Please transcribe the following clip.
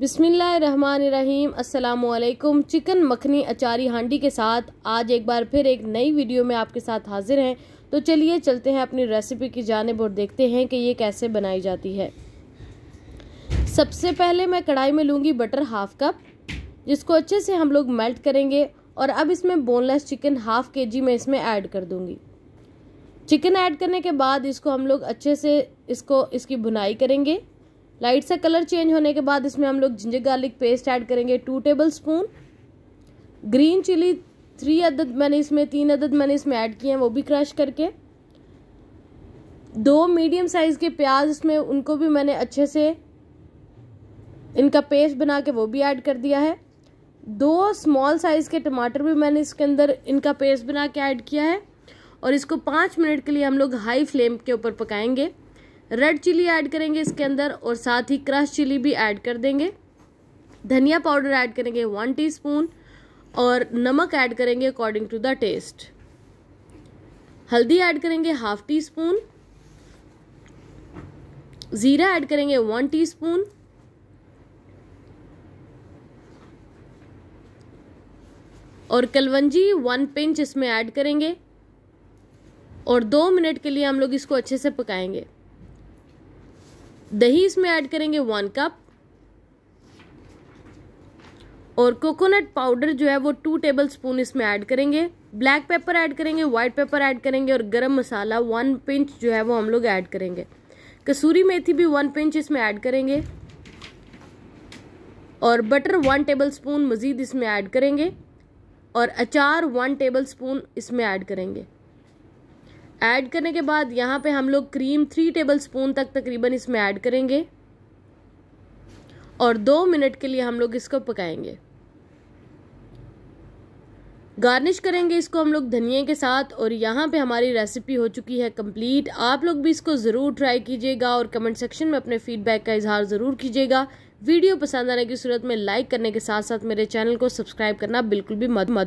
बिसमीम असलकुम चिकन मखनी अचारी हांडी के साथ आज एक बार फिर एक नई वीडियो में आपके साथ हाजिर हैं। तो चलिए चलते हैं अपनी रेसिपी की जानब और देखते हैं कि ये कैसे बनाई जाती है। सबसे पहले मैं कढ़ाई में लूँगी बटर हाफ़ कप, जिसको अच्छे से हम लोग मेल्ट करेंगे और अब इसमें बोनलेस चिकन हाफ़ के जी में इसमें ऐड कर दूँगी। चिकन ऐड करने के बाद इसको हम लोग अच्छे से इसको, इसकी भुनाई करेंगे। लाइट सा कलर चेंज होने के बाद इसमें हम लोग जिंजर गार्लिक पेस्ट ऐड करेंगे two tablespoon green chilli three अदद मैंने इसमें, तीन अदद मैंने इसमें ऐड किए हैं, वो भी क्रश करके। दो मीडियम साइज़ के प्याज इसमें, उनको भी मैंने अच्छे से इनका पेस्ट बना के वो भी ऐड कर दिया है। दो स्मॉल साइज़ के टमाटर भी मैंने इसके अंदर इनका पेस्ट बना के ऐड किया है। और इसको पाँच मिनट के लिए हम लोग हाई फ्लेम के ऊपर पकाएँगे। रेड चिली ऐड करेंगे इसके अंदर और साथ ही क्रश चिली भी ऐड कर देंगे। धनिया पाउडर ऐड करेंगे वन टीस्पून और नमक ऐड करेंगे अकॉर्डिंग टू द टेस्ट हल्दी ऐड करेंगे हाफ़ टी स्पून जीरा ऐड करेंगे वन टीस्पून। और कलवंजी वन पिंच इसमें ऐड करेंगे। और दो मिनट के लिए हम लोग इसको अच्छे से पकाएँगे। दही इसमें ऐड करेंगे वन कप और कोकोनट पाउडर जो है वो टू टेबल स्पून इसमें ऐड करेंगे. ब्लैक पेपर ऐड करेंगे वाइट पेपर ऐड करेंगे और गरम मसाला वन पिंच जो है वो हम लोग ऐड करेंगे. कसूरी मेथी भी वन पिंच इसमें ऐड करेंगे. और बटर वन टेबल स्पून मज़ीद इसमें ऐड करेंगे. और अचार वन टेबल स्पून इसमें ऐड करेंगे. ऐड करने के बाद यहाँ पे हम लोग क्रीम थ्री टेबल स्पून तक तकरीबन इसमें ऐड करेंगे। और दो मिनट के लिए हम लोग इसको पकाएँगे। गार्निश करेंगे इसको हम लोग धनिए के साथ और यहाँ पे हमारी रेसिपी हो चुकी है कंप्लीट आप लोग भी इसको ज़रूर ट्राई कीजिएगा और कमेंट सेक्शन में अपने फीडबैक का इजहार ज़रूर कीजिएगा। वीडियो पसंद आने की सूरत में लाइक करने के साथ साथ मेरे चैनल को सब्सक्राइब करना बिल्कुल भी मत मत